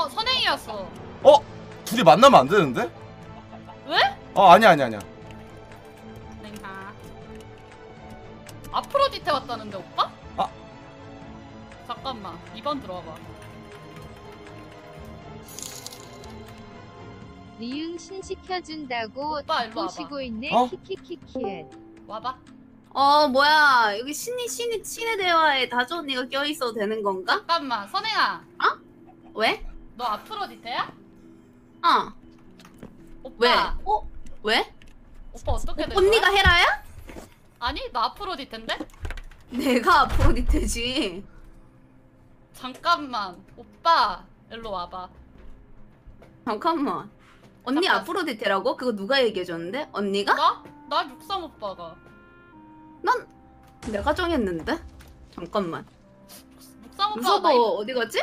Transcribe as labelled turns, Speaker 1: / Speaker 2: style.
Speaker 1: 어 선행이었어.
Speaker 2: 어? 둘이 만나면 안 되는데?
Speaker 1: 왜?
Speaker 2: 어 아니야 아니야 아니야
Speaker 1: 냉하. 아프로디테 왔다는데 오빠?
Speaker 2: 아.
Speaker 1: 잠깐만 2번 들어와봐.
Speaker 3: 리응 신 시켜준다고
Speaker 1: 오빠, 일로.
Speaker 3: 보시고 있네
Speaker 2: 어?
Speaker 3: 키키키키
Speaker 1: 와봐.
Speaker 4: 어 뭐야 여기 신이 신이 신의 대화에 다주 언니가 껴 있어도 되는 건가?
Speaker 1: 잠깐만 선행아.
Speaker 4: 왜?
Speaker 1: 너 아프로디테야?
Speaker 4: 어
Speaker 1: 오빠.
Speaker 4: 왜? 어 왜?
Speaker 1: 오빠 어떻게 된
Speaker 4: 언니가
Speaker 1: 거야?
Speaker 4: 헤라야?
Speaker 1: 아니 나 아프로디테인데?
Speaker 4: 내가 아프로디테지.
Speaker 1: 잠깐만 오빠 일로 와봐.
Speaker 4: 잠깐만. 언니
Speaker 1: 잠깐.
Speaker 4: 아프로디테라고? 그거 누가 얘기해줬는데? 언니가?
Speaker 1: 나? 나 육삼 오빠가.
Speaker 4: 난 내가 정했는데. 잠깐만.
Speaker 1: 육삼 오빠가
Speaker 4: 루서도
Speaker 1: 나, 이-
Speaker 4: 어디 갔지?